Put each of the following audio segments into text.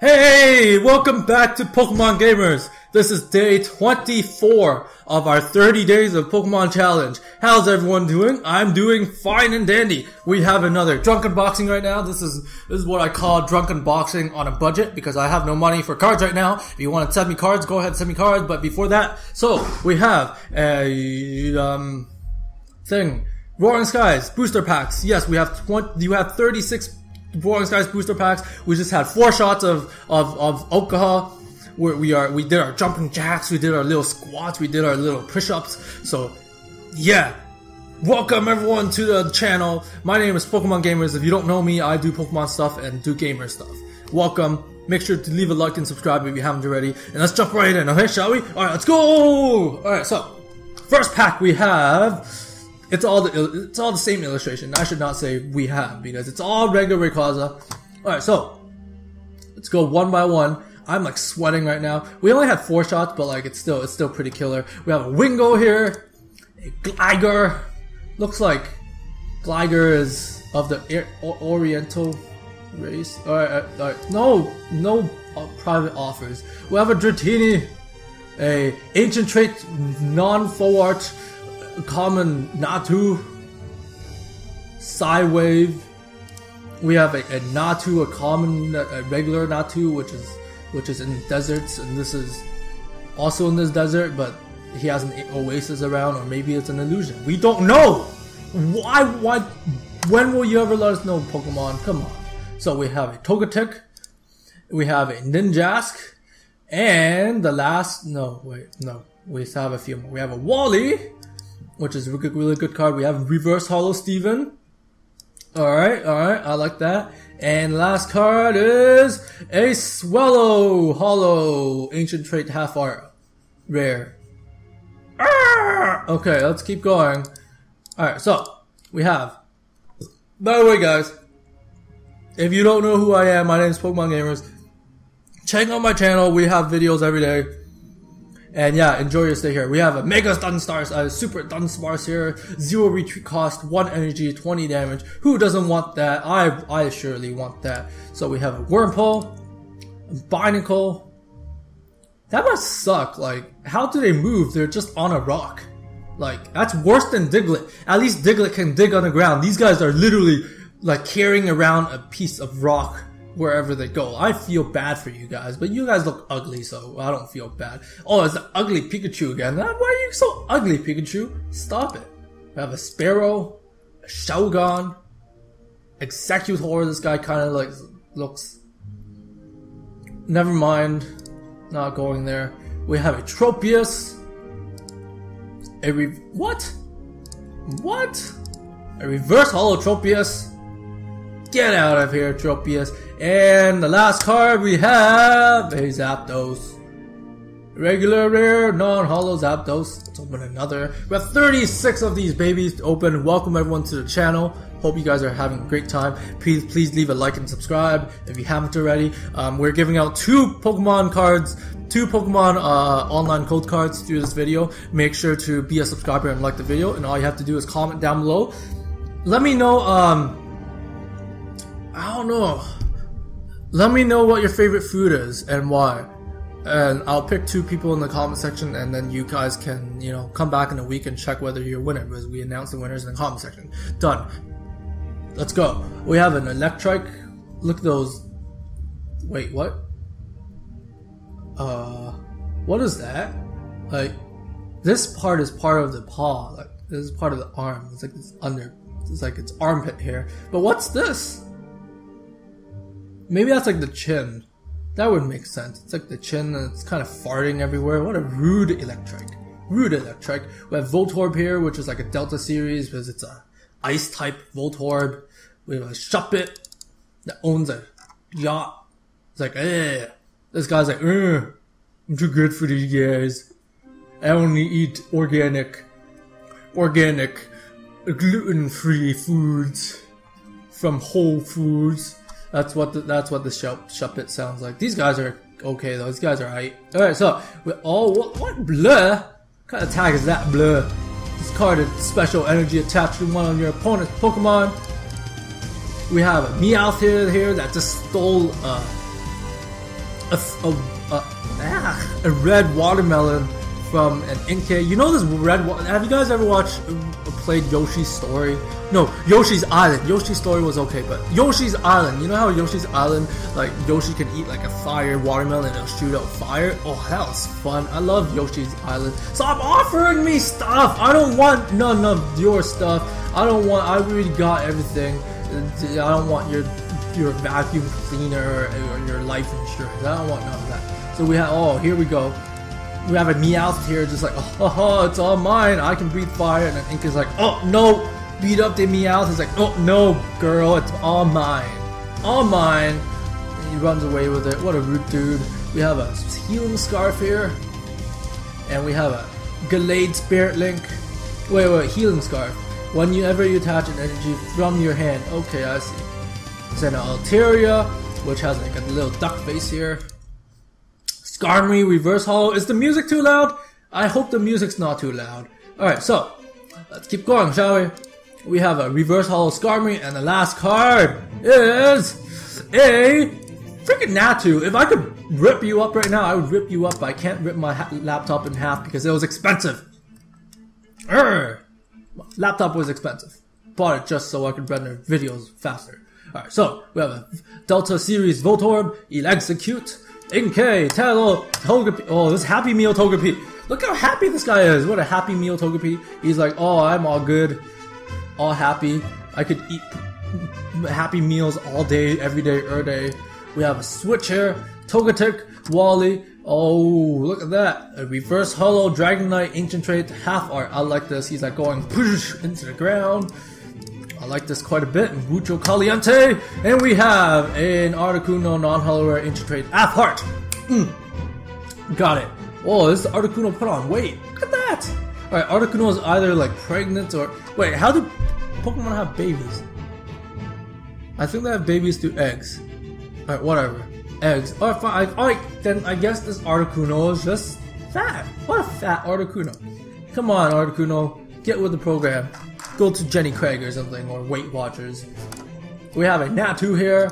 Hey, welcome back to Pokemon Gamerz. This is day 24 of our 30 days of Pokemon Challenge. How's everyone doing? I'm doing fine and dandy. We have another drunken boxing right now. This is this is what I call drunken boxing on a budget because I have no money for cards right now. If you want to send me cards, go ahead and send me cards. But before that, so we have a um thing. Roaring Skies booster packs. Yes, we have 20, you have 36 Roaring Skies booster packs. We just had four shots of of of alcohol. Where we are, we did our jumping jacks, we did our little squats, we did our little push-ups. So, yeah, welcome everyone to the channel. My name is Pokemon Gamerz. If you don't know me, I do Pokemon stuff and do gamer stuff. Welcome. Make sure to leave a like and subscribe if you haven't already. And let's jump right in, okay? Shall we? All right, let's go. All right, so first pack we have it's all the it's all the same illustration. I should not say we have because it's all regular Rayquaza. All right, so let's go one by one. I'm like sweating right now. We only had four shots, but like it's still it's still pretty killer. We have a Wingull here, a Gligar. Looks like Gligar is of the Air, Oriental race. All right, all right. No, no uh, private offers. We have a Dratini, a ancient trait non-full art common Natu, Psywave. We have a, a Natu, a common, uh, a regular Natu, which is which is in deserts, and this is also in this desert, but he has an oasis around, or maybe it's an illusion. We don't know. Why? Why? When will you ever let us know, Pokemon? Come on. So we have a Togetic, we have a Ninjask, and the last. No, wait, no. We still have a few more. We have a Wally, which is a really, good card. We have Reverse Hollow Steven. Alright, alright, I like that. And last card is a Swellow Hollow Ancient Trait Half Art. Rare. Ah! Okay, let's keep going. Alright, so we have. By the way, guys, if you don't know who I am, my name is Pokemon Gamerz. Check out my channel. We have videos every day. And yeah, enjoy your stay here. We have a Mega Dunsparce, a Super Dunsparce here, zero retreat cost, one energy, 20 damage. Who doesn't want that? I I surely want that. So we have a Wurmple, a Binacle. That must suck. Like, how do they move? They're just on a rock. Like, that's worse than Diglett. At least Diglett can dig on the ground. These guys are literally like carrying around a piece of rock wherever they go. I feel bad for you guys, but you guys look ugly, so I don't feel bad. Oh, it's an ugly Pikachu again. Why are you so ugly, Pikachu? Stop it. We have a Sparrow, a Shogun, Exeggutor. This guy kind of like looks. Never mind. Not going there. We have a Tropius. A re what? What? A reverse Holotropius. Get out of here, Tropius. And the last card we have is Zapdos. Regular rare, non-holo Zapdos. Let's open another. We have 36 of these babies to open. Welcome everyone to the channel. Hope you guys are having a great time. Please, please leave a like and subscribe if you haven't already. Um, we're giving out two Pokemon cards, two Pokemon uh, online code cards through this video. Make sure to be a subscriber and like the video. And all you have to do is comment down below. Let me know. Um, I don't know. Let me know what your favorite food is and why. And I'll pick two people in the comment section, and then you guys can, you know, come back in a week and check whether you're a winner because we announce the winners in the comment section. Done. Let's go. We have an electric. Look those. Wait, what? Uh, what is that? Like, this part is part of the paw. Like, this is part of the arm. It's like it's under. It's like it's armpit hair. But what's this? Maybe that's like the chin. That would make sense. It's like the chin and it's kind of farting everywhere. What a rude electric. Rude electric. We have Voltorb here, which is like a Delta series because it's a ice type Voltorb. We have a Shuppet that owns a yacht. It's like, eh. This guy's like, eh, I'm too good for these guys. I only eat organic, organic, gluten-free foods from Whole Foods. That's what the, that's what the Shup, Shuppet sounds like. These guys are okay though. These guys are right. All right, so we all what, what blur? What kind of tag is that blur? Is special energy attached to one of your opponent's Pokemon. We have a Meowth here, here that just stole uh, a, a, a, ah, a red watermelon from an Inkay. You know this red. Have you guys ever watched uh, played Yoshi's Story? No, Yoshi's Island. Yoshi's Story was okay, but Yoshi's Island. You know how Yoshi's Island, like Yoshi can eat like a fire watermelon and it'll shoot out fire. Oh hell, it's fun. I love Yoshi's Island. Stop offering me stuff. I don't want none of your stuff. I don't want. I already got everything. I don't want your your vacuum cleaner or your life insurance. I don't want none of that. So we have. Oh, here we go we have a Meowth here just like, oh, it's all mine. I can breathe fire. And then Ink is like, oh, no. Beat up the Meowth. He's like, oh, no, girl. It's all mine. All mine. And he runs away with it. What a rude dude. We have a healing scarf here. And we have a Gallade Spirit Link. Wait, wait, healing scarf. Whenever you attach an energy from your hand. Okay, I see. Then an Altaria, which has like a little duck face here. Skarmory Reverse Hollow. Is the music too loud? I hope the music's not too loud. Alright, so let's keep going, shall we? We have a Reverse Hollow Skarmory, and the last card is a freaking Natu. If I could rip you up right now, I would rip you up, I can't rip my laptop in half because it was expensive. Urgh. Laptop was expensive. Bought it just so I could render videos faster. Alright, so we have a Delta Series Voltorb, Exeggcute. 8K, Togepi. Oh, this Happy Meal Togepi. Look how happy this guy is. What a Happy Meal Togepi. He's like, oh, I'm all good, all happy. I could eat happy meals all day, every day every day day. We have a Switch here, Togetic, Wally. Oh, look at that. A reverse hollow Dragonite Ancient Trait, half art. I like this. He's like going into the ground. I like this quite a bit. Mucho Caliente. And we have an Articuno non-hollow infiltrate half heart. Mm. Got it. Oh, this is Articuno put on weight. Look at that. Alright, Articuno is either like pregnant or... Wait, how do Pokemon have babies? I think they have babies through eggs. Alright, whatever. Eggs. Alright, fine. Alright, then I guess this Articuno is just fat. What a fat Articuno. Come on, Articuno. Get with the program go to Jenny Craig or something, or Weight Watchers. We have a Natu here.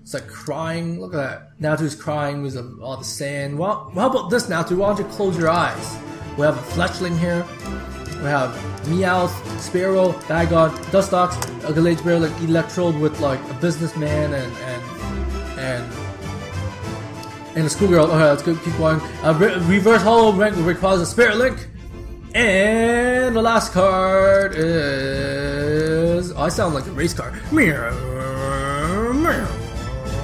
It's like crying. Look at that. Natu's crying of all the sand. Well, how about this, Natu? Why don't you close your eyes? We have a Fletchling here. We have Meowth, Spearow, Bagon, Dustox, a Gallade Bear like Electrode with like a businessman and and and and a schoolgirl. Okay, let's go keep going. Uh, re reverse Hollow rank requires a Spirit Link. And the last card is. Oh, I sound like a race car.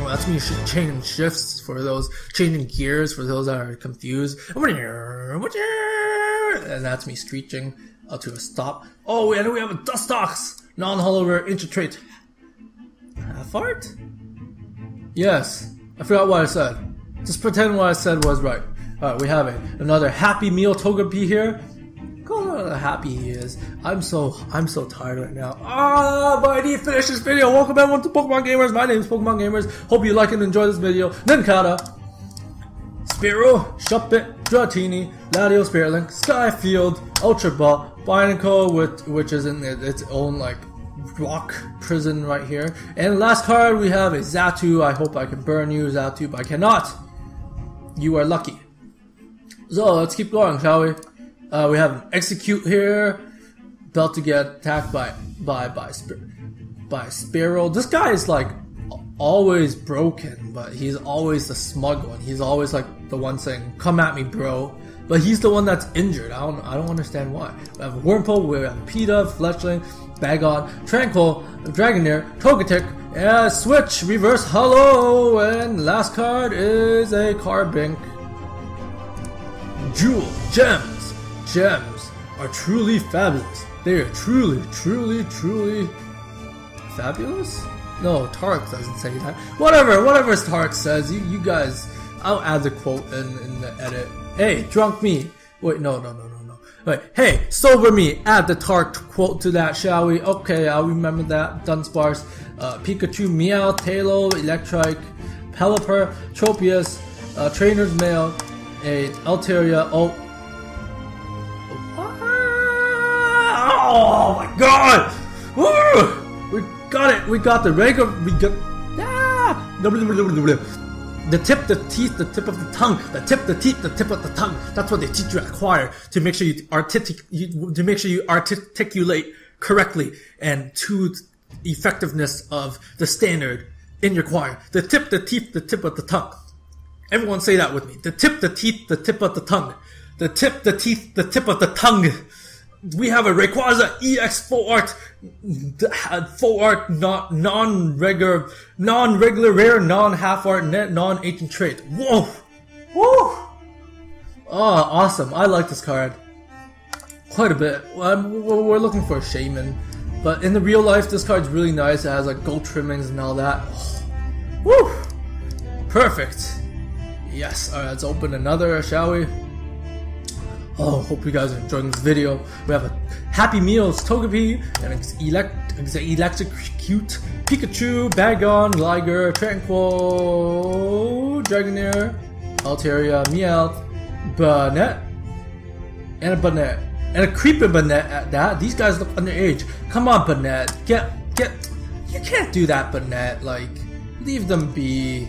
That's me changing shifts for those, changing gears for those that are confused. And that's me screeching to a stop. Oh, and we have a Dustox! Non hollow infiltrate. Half art? Yes. I forgot what I said. Just pretend what I said was right. Alright, we have it. Another Happy Meal Togepi here. Look how happy he is. I'm so I'm so tired right now. Ah, but I need to finish this video. Welcome everyone to Pokemon Gamerz. My name is Pokemon Gamerz. Hope you like and enjoy this video. Nincada, Spearow, Shuppet, Dratini, Latios Spirit Skyfield, Ultra Ball, Binacle, with which is in its own like rock prison right here. And last card we have a Xatu. I hope I can burn you, Xatu, but I cannot. You are lucky. So let's keep going, shall we? Uh, we have Exeggcute here, about to get attacked by by by by Spearow. This guy is like always broken, but he's always the smug one. He's always like the one saying, "Come at me, bro." But he's the one that's injured. I don't I don't understand why. We have Wurmple, we have Pita, Fletchling, Bagon, Tranquill, Dragonair, Togetic, yeah, Switch, Reverse Hollow, and last card is a Carbink. Jewel, Gem, gems are truly fabulous. They are truly, truly, truly fabulous? No, Tark doesn't say that. Whatever, whatever Tark says, you, you guys, I'll add the quote in, in the edit. Hey, drunk me. Wait, no, no, no, no, no. Wait, hey, sober me. Add the Tark quote to that, shall we? Okay, I'll remember that. Dunsparce, uh, Pikachu, Meow, Taillow, Electrike, Pelipper, Tropius, uh, Trainer's Mail, a Altaria, oh, Oh my god! Woo! We got it! We got the regular. We got. Ah! The tip, the teeth, the tip of the tongue. The tip, the teeth, the tip of the tongue. That's what they teach you at choir to make sure you you, to make sure you articulate correctly and to effectiveness of the standard in your choir. The tip, the teeth, the tip of the tongue. Everyone say that with me. The tip, the teeth, the tip of the tongue. The tip, the teeth, the tip of the tongue. We have a Rayquaza EX full art, full art, not non-regular, non-regular rare, non-half art, net, non-ancient trait. Whoa! Whoa! Oh, awesome. I like this card. Quite a bit. Um, we're looking for a Shaymin. But in the real life, this card's really nice. It has like gold trimmings and all that. Woo! Perfect. Yes, alright, let's open another, shall we? Oh, hope you guys are enjoying this video. We have a Happy Meals Togepi, and elect, Electrocute, Pikachu, Bagon, Liger, Tranquill, Dragonair, Altaria, Meowth, Banette, and a Banette. And a creepy Banette at that. These guys look underage. Come on, Banette. Get, get, you can't do that, Banette. Like, leave them be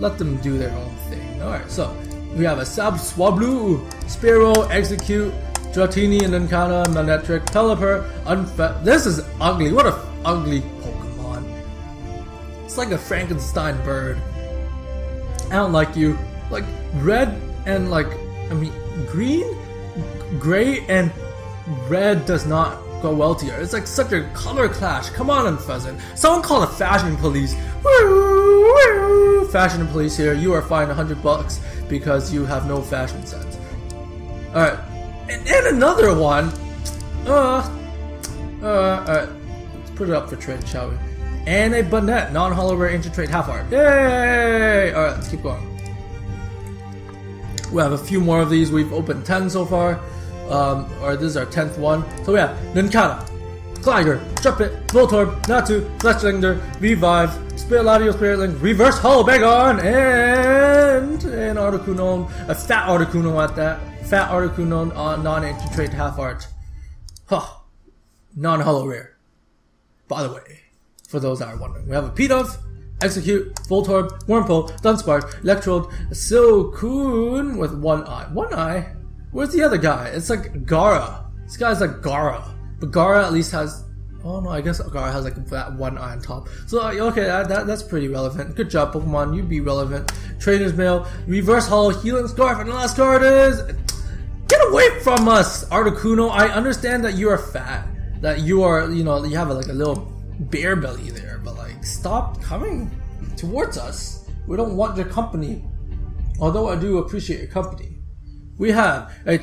let them do their own thing. Alright, so we have a Sab Swablu, Spearow, Exeggcute, Dratini, and then kinda Manectric, Pelipper, Unfe- This is ugly. What a ugly Pokemon. It's like a Frankenstein bird. I don't like you. Like, red and like, I mean, green, gray, and red does not go well together. It's like such a color clash. Come on, Unfezant. Someone call the fashion police. Woo! Fashion police here. You are fined 100 bucks because you have no fashion sense. Alright. And, and, another one. Uh. Uh. Alright. Let's put it up for trade, shall we? And a Banette, non-hollow rare ancient trait half art. Yay! Alright, let's keep going. We have a few more of these. We've opened 10 so far um, or this is our 10th one. So we have Gligar, Trumpet, Voltorb, Natu, Fletchinder, Revive, Spiriladio, Spirit Link, Reverse Hollow Bagon, and an Articuno, a fat Articuno at that. Fat Articuno on non-ancient trait half art. Huh. Non-hollow rare. By the way, for those that are wondering, we have a Pidove, Exeggcute, Voltorb, Wurmple, Dunsparce, Electrode, Silcoon with one eye. One eye? Where's the other guy? It's like Gara. This guy's like Gara. But Gara at least has. Oh no, I guess Gara has like that one eye on top. So uh, okay, that, that, that's pretty relevant. Good job, Pokemon. You'd be relevant. Trainer's Mail, Reverse Hollow, Healing Scarf, and the last card is. Get away from us, Articuno. I understand that you are fat. That you are, you know, you have a, like a little bear belly there, but like, stop coming towards us. We don't want your company. Although I do appreciate your company. We have a,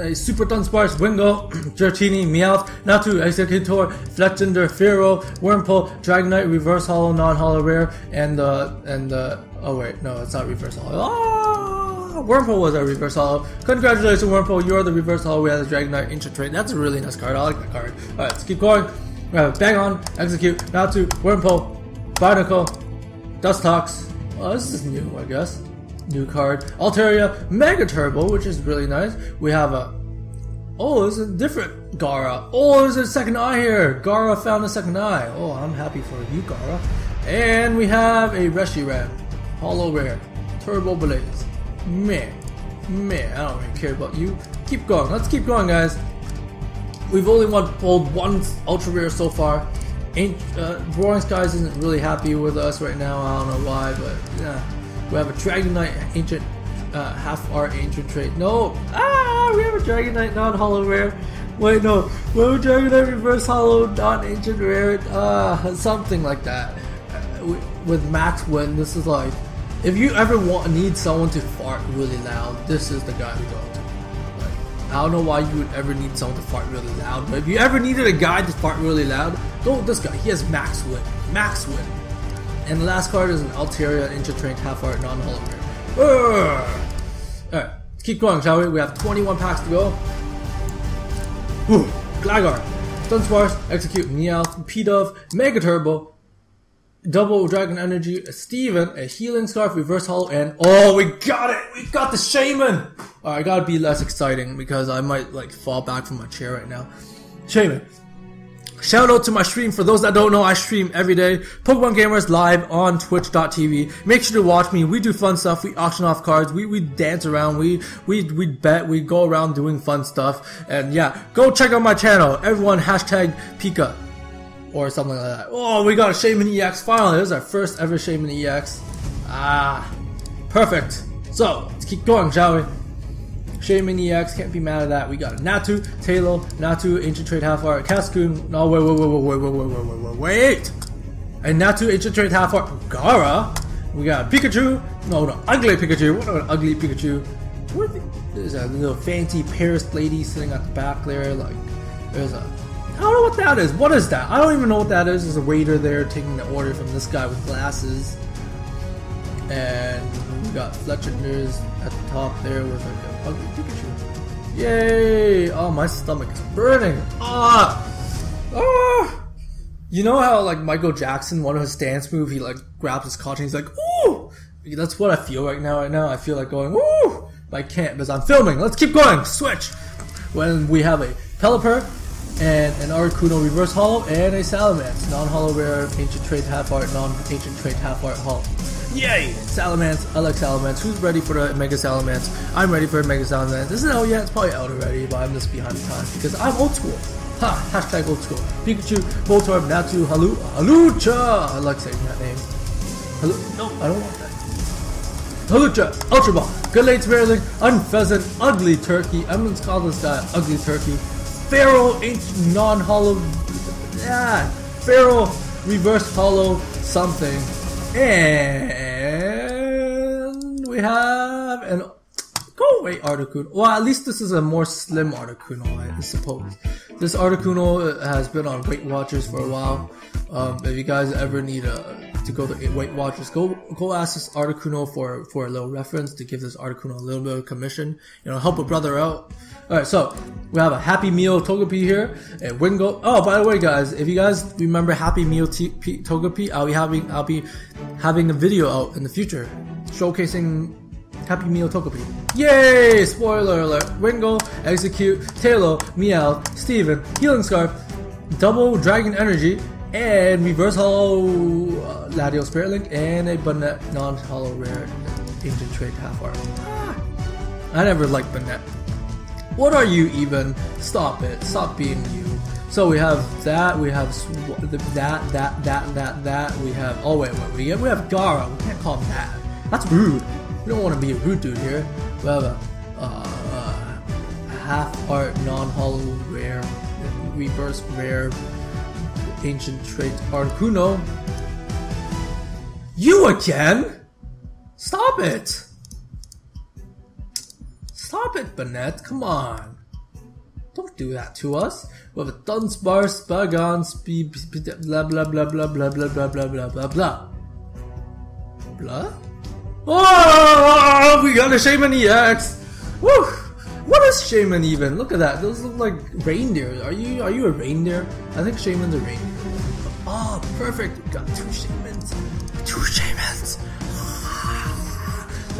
a Super Dunsparce, Wingull, Dratini, Meowth, Natu, Exeggutor, Fletchinder, Fearow, Wurmple, Dragonite, Reverse Hollow, Non-Hollow Rare, and uh, and uh, oh wait, no, it's not Reverse Hollow. Oh, Wurmple was a Reverse Hollow. Congratulations, Wurmple, you're the Reverse Hollow. We have the Dragonite Trait. That's a really nice card. I like that card. Alright, let's keep going. We have Bang On, Exeggcute, Natu, Wurmple, Binacle, Dustox. Oh, this is new, I guess new card. Altaria Mega Turbo, which is really nice. We have a Oh, there's a different Gara. Oh, there's a second eye here. Gara found a second eye. Oh, I'm happy for you, Gara. And we have a Reshiram. Hollow Rare. Turbo Blaze. Man. Man, I don't really care about you. Keep going. Let's keep going, guys. We've only won, pulled one Ultra Rare so far. Ain't, uh, Roaring Skies isn't really happy with us right now. I don't know why, but yeah. We have a Dragonite Ancient, uh, half art Ancient trait. No! Ah! We have a Dragonite non-hollow rare. Wait, no. We have a Dragonite reverse hollow non-ancient rare. Uh, something like that. Uh, with Max Wind, this is like, if you ever want need someone to fart really loud, this is the guy to go to. I don't know why you would ever need someone to fart really loud, but if you ever needed a guy to fart really loud, go with this guy. He has Max Wind. Max Wind. And the last card is an Altaria Trained Half Art non hologram. Alright, let's keep going, shall we? We have 21 packs to go. Whew. Gligar, Dunsparce, Exeggcute, Meowth, Pidove, Mega Turbo, Double Dragon Energy, Steven, a Healing Scarf, Reverse Hollow, and oh, we got it! We got the Shaymin! Alright, I gotta be less exciting because I might like fall back from my chair right now. Shaymin. Shout out to my stream. For those that don't know, I stream every day. Pokemon Gamerz live on twitch.tv. Make sure to watch me. We do fun stuff. We auction off cards. We, we dance around. We, we, we bet. We go around doing fun stuff. And yeah, go check out my channel. Everyone hashtag Pika. Or something like that. Oh, we got a Shaymin EX finally. This is our first ever Shaymin EX. Ah, perfect. So, let's keep going, shall we? Shaymin EX, can't be mad at that. We got Natu, Taylor, Natu, Ancient Trade Half Art, Cascoon. No, wait, wait, wait, wait, wait, wait, wait, wait, wait, wait. And Natu, Ancient Trade Half Art, Gara. We got Pikachu. No, no, ugly Pikachu. What an ugly Pikachu. What? There's a little fancy Paris lady sitting at the back there. Like, there's a. I don't know what that is. What is that? I don't even know what that is. There's a waiter there taking the order from this guy with glasses. And we got Fletcher News at the top there with like a ugly Pikachu. Yay! Oh, my stomach is burning. Ah! Ah! You know how like Michael Jackson, one of his dance move, he like grabs his crotch and he's like, ooh! That's what I feel right now. Right now, I feel like going, ooh! But I can't because I'm filming. Let's keep going. Switch. When we have a Pelipper and an Articuno Reverse Hollow and a Salamence, non-hollow rare, ancient trait half art, non-ancient trait half art hollow. Yay! Salamence, I like Salamence. Who's ready for the Mega Salamence? I'm ready for a Mega Salamence. This isn't out yet, it's probably out already, but I'm just behind the times because I'm old school. Ha! Hashtag old school. Pikachu, Voltorb, Natu, Halu, Hawlucha! I like saying that name. Halu, no, I don't want that. Hawlucha, Ultra Ball, Gallade Sparling, Unfezant, Ugly Turkey. I'm gonna call this guy Ugly Turkey. Fearow, ancient non-hollow, yeah, Fearow, reverse hollow, something. And we have an go away Articuno. Well, at least this is a more slim Articuno, I suppose. This Articuno has been on Weight Watchers for a while. Um, if you guys ever need a, to go to Weight Watchers, go go ask this Articuno for for a little reference to give this Articuno a little bit of commission. You know, help a brother out. Alright, so we have a Happy Meal Togepi here, and Wingull. Oh, by the way, guys, if you guys remember Happy Meal T- P- Togepi, I'll be having I'll be having a video out in the future showcasing Happy Meal Togepi. Yay! Spoiler alert! Wingull, Exeggcute, Taylor, Meow, Steven, Healing Scarf, Double Dragon Energy, and Reverse Hollow uh, Latios Spirit Link, and a Banette non-hollow rare Ancient Trade Half Art. Ah, I never liked Banette. What are you even? Stop it. Stop being you. So we have that, we have that, that, that, that, that, we have, oh wait, wait, we have, we have Gara, we can't call him that. That's rude. We don't want to be a rude dude here. We have a, uh, uh, half art, non-hollow, rare, reverse rare, ancient trait Articuno. You again? Stop it! Stop it, Banette. Come on. Don't do that to us. We have a Dunsparce, Spagon, Speed, blah blah blah blah blah blah blah blah blah blah blah. Blah? Oh, we got a Shaymin EX! Woo! What is Shaymin even? Look at that. Those look like reindeer. Are you are you a reindeer? I think Shaymin's a reindeer. Oh, perfect. We got two Shaymins. Two Shaymins.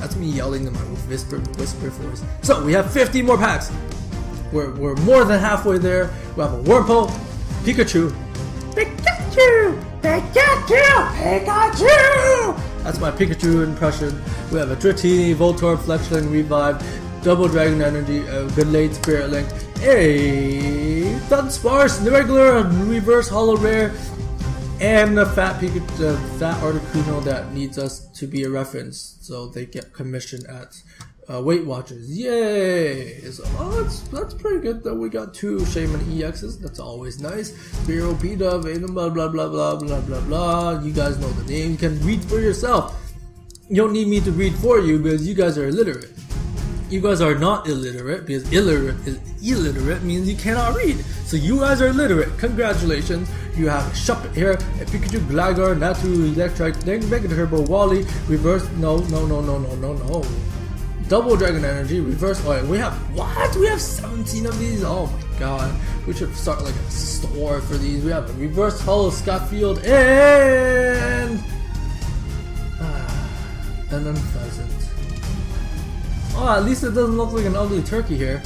That's me yelling in my whisper whisper voice. So we have 50 more packs. We're, we're more than halfway there. We have a Wurmple, Pikachu, Pikachu, Pikachu, Pikachu. That's my Pikachu impression. We have a Dratini, Voltorb, Fletchling, Revive, Double Dragon Energy, a Gallade Spirit Link, a Dunsparce, regular, reverse, hollow rare, and a fat Pikachu, fat Articuno that needs us to be a reference, so they get commission at uh, Weight Watchers. Yay! So, oh, that's, that's pretty good that we got two Shaymin EXs. That's always nice. Vero, Pidove, blah blah blah blah blah blah blah. You guys know the name. You can read for yourself. You don't need me to read for you because you guys are illiterate. You guys are not illiterate because illiterate is illiterate means you cannot read. So you guys are literate. Congratulations. You have Shuppet here, a Pikachu, Gligar, Natu, Electrike, Mega Turbo, Wally, Reverse. No, no, no, no, no, no, no. Double Dragon Energy, Reverse Oil. We have what? We have 17 of these. Oh my god. We should start like a store for these. We have a Reverse Hollow Scotfield and ah, an unpleasant. Oh, at least it doesn't look like an ugly turkey here.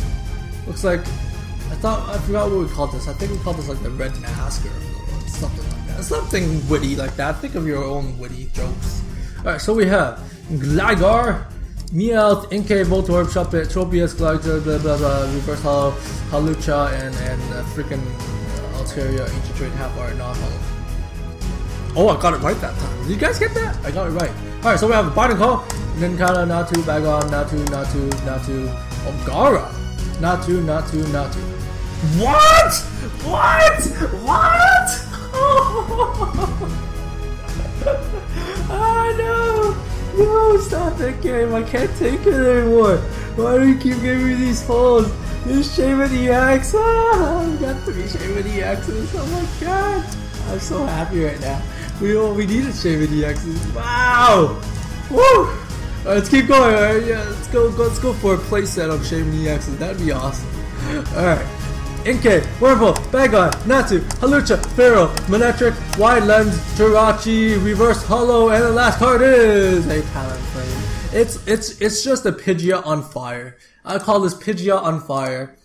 Looks like I thought I forgot what we called this. I think we called this like the red mask or something like that. Something witty like that. Think of your own witty jokes. Alright, so we have Gligar, Meowth, Inkay, Voltorb, Shuppet, Tropius, Gligar, blah blah blah, Reverse Hollow, Hawlucha, and and uh, freaking uh, Altaria, Ancient Trade, Half Art, Hollow. Oh, I got it right that time. Did you guys get that? I got it right. Alright, so we have a Barnacle, Nincada, Natu, Bagon, Natu, Natu, Natu, Ogara, Natu, Natu, Natu. What? What? What? oh no! No, stop that game. I can't take it anymore. Why do you keep giving me these falls? This Shaymin EX. Ah, I got three Shaymin EXs. Oh my god. I'm so happy right now. We all we needed Shaymin EXs. Wow! Woo! Let's keep going. Alright, yeah, let's go, go. Let's go for a playset of Shaymin EXs. That'd be awesome. Alright. Inkay, Wurmple, Bagon, Natu, Hawlucha, Fearow, Manectric, Wide Lens, Jirachi, Reverse Hollow, and the last card is a Talonflame. It's it's it's just a Pidgeot on fire. I call this Pidgeot on fire.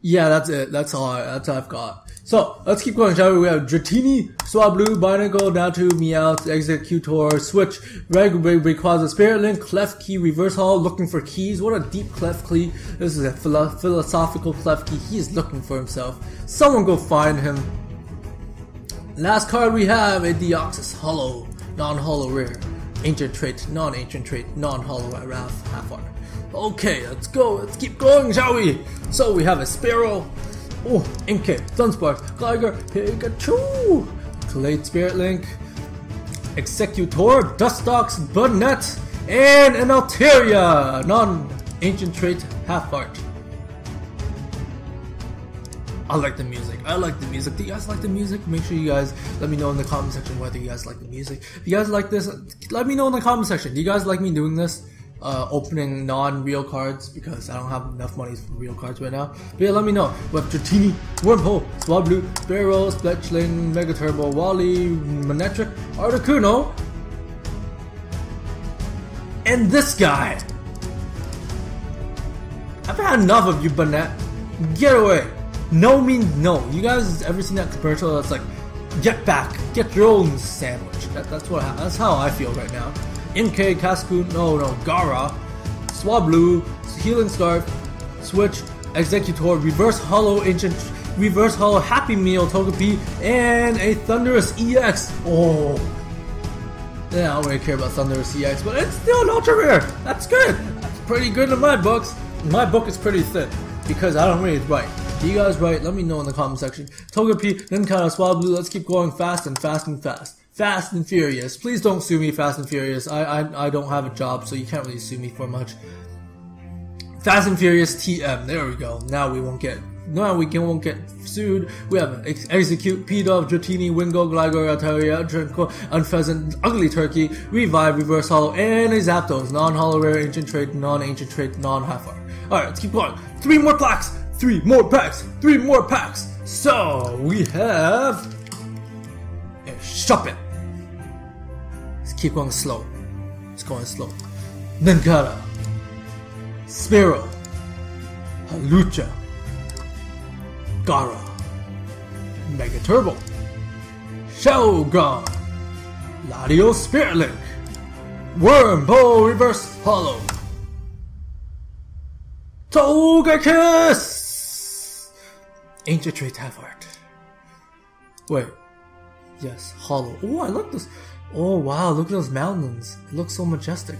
Yeah, that's it. That's all. That's all I've got. So let's keep going, shall we? We have Dratini, Swablu, Binacle, Natu, Meowth, Exeggutor, Switch, Rayquaza, Spirit Link, Klefki, Reverse Hall, looking for keys. What a deep Klefki. This is a philo philosophical Klefki. He is looking for himself. Someone go find him. Last card we have a Deoxys Hollow, non-hollow rare. Ancient trait, non-ancient trait, non-hollow Ralph, half art. Okay, let's go. Let's keep going, shall we? So we have a Sparrow. Oh, Inkay, Dunsparce, Gligar, Pikachu, Clade Spirit Link, Exeggutor, Dustox, Banette, and an Altaria, non-ancient trait, half art. I like the music. I like the music. Do you guys like the music? Make sure you guys let me know in the comment section whether you guys like the music. If you guys like this, let me know in the comment section. Do you guys like me doing this? Uh, opening non-real cards because I don't have enough money for real cards right now. But yeah, let me know. We have Dratini, Wurmple, Swablu, Sparrow, Spletchling, Mega Turbo, Wally, Manectric, Articuno, and this guy. I've had enough of you, Banette. Get away. No means no. You guys ever seen that commercial that's like, get back, get your own sandwich. That, that's what that's how I feel right now. Inkay, Cascoon, no, no, Gara, Swablu, Healing Scarf, Switch, Exeggutor, Reverse Hollow, Ancient, Reverse Hollow, Happy Meal, Togepi, and a Thundurus EX. Oh. Yeah, I don't really care about Thundurus EX, but it's still an ultra rare. That's good. That's pretty good in my books. My book is pretty thick because I don't really write. You guys write? Let me know in the comment section. Togepi, Nincada, Swablu, let's keep going fast and fast and fast. Fast and Furious. Please don't sue me, Fast and Furious. I, I, I don't have a job, so you can't really sue me for much. Fast and Furious TM. There we go. Now we won't get. Now we can, won't get sued. We have Ex- Exeggcute, Pidove, Wingull, Gligar, Altaria, Drinko, Unfezant, Ugly Turkey, Revive, Reverse Hollow, and a Zapdos. Non-Hollow Rare, Ancient Trait, Non-Ancient Trait, Non-Half Art. Alright, let's keep going. Three more packs! Three more packs! Three more packs! So, we have... A Shuppet. Keep going slow. It's going slow. Nincada. Spearow. Hawlucha. Gara. Mega Turbo. Shogun. Ladio Spirit Link. Wurmple Reverse Hollow. Togekiss! Ancient Tree Half Art. Wait. Yes, Hollow. Oh, I like this. Oh, wow, look at those mountains. It looks so majestic.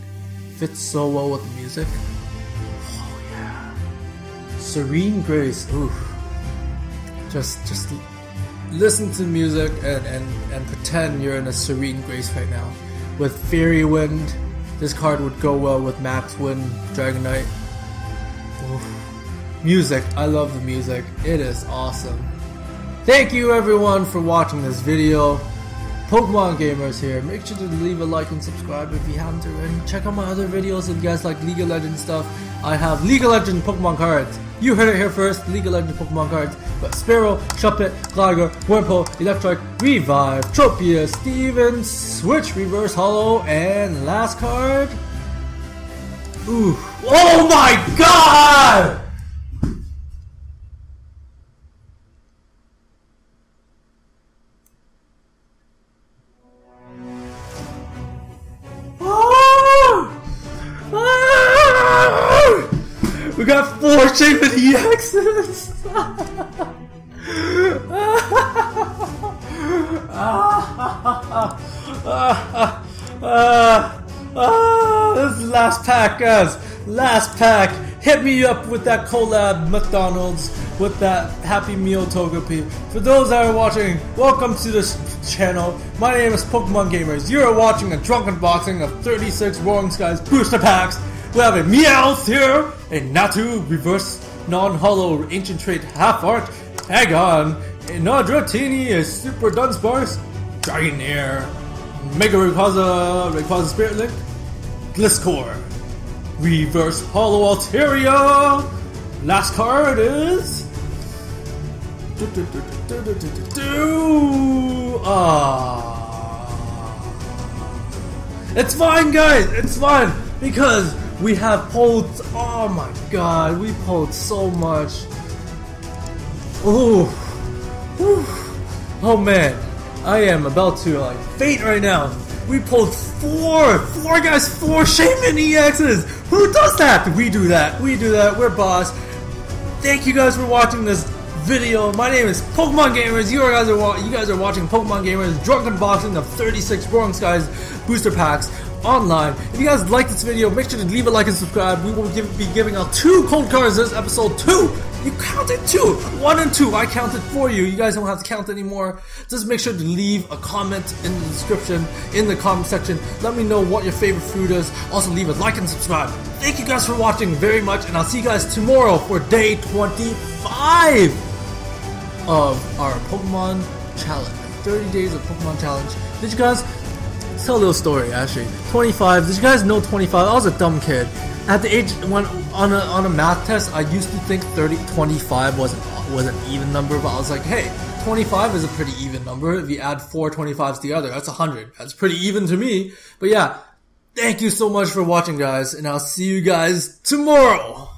Fits so well with the music. Oh, yeah. Serene Grace. Oof. Just, just listen to music and, and, and pretend you're in a serene grace right now. With Fairy Wind, this card would go well with Max Wind, Dragonite. Oof. Music, I love the music. It is awesome. Thank you everyone for watching this video. Pokemon Gamerz here. Make sure to leave a like and subscribe if you haven't already. Check out my other videos if you guys like League of Legends stuff. I have League of Legends Pokemon cards. You heard it here first, League of Legends Pokemon cards. But Spearow, Shuppet, Gligar, Wurmple, Electrike, Revive, Tropia, Steven, Switch, Reverse Hollow, and last card. Ooh. Oh my god! Four Shaymin EXs! this is last pack, guys. Last pack. Hit me up with that collab McDonald's with that Happy Meal Togepi. For those that are watching, welcome to this channel. My name is Pokemon Gamerz. You are watching a drunk unboxing of 36 Roaring Skies booster packs. We have a Meowth here, a Natu reverse non-hollow ancient trait half art, Agon, a Nadratini, a Super Dunsparce, Dragonair, Mega Rayquaza, Rayquaza Spirit Link, Gliscor, Reverse Hollow Altaria. Last card is. Ah. It's fine, guys. It's fine because we have pulled. Oh my god, we pulled so much. Ooh. Whew. Oh man, I am about to like faint right now. We pulled four, four guys, four Shaymin EXs. Who does that? We do that. We do that. We're boss. Thank you guys for watching this video. My name is Pokemon Gamerz. You guys are you guys are watching Pokemon Gamerz drunk unboxing of 36 Roaring Skies booster packs online. If you guys like this video, make sure to leave a like and subscribe. We will give, be giving out two cold cards this episode. Two! You counted two! One and two. I counted for you. You guys don't have to count anymore. Just make sure to leave a comment in the description, in the comment section. Let me know what your favorite food is. Also, leave a like and subscribe. Thank you guys for watching very much, and I'll see you guys tomorrow for day 25 of our Pokemon Challenge. 30 days of Pokemon Challenge. Did you guys tell a little story actually. 25. Did you guys know 25? I was a dumb kid. At the age when on a on a math test, I used to think 30 25 was an was an even number, but I was like, hey, 25 is a pretty even number. If you add four 25s together, that's 100. That's pretty even to me. But yeah, thank you so much for watching, guys, and I'll see you guys tomorrow.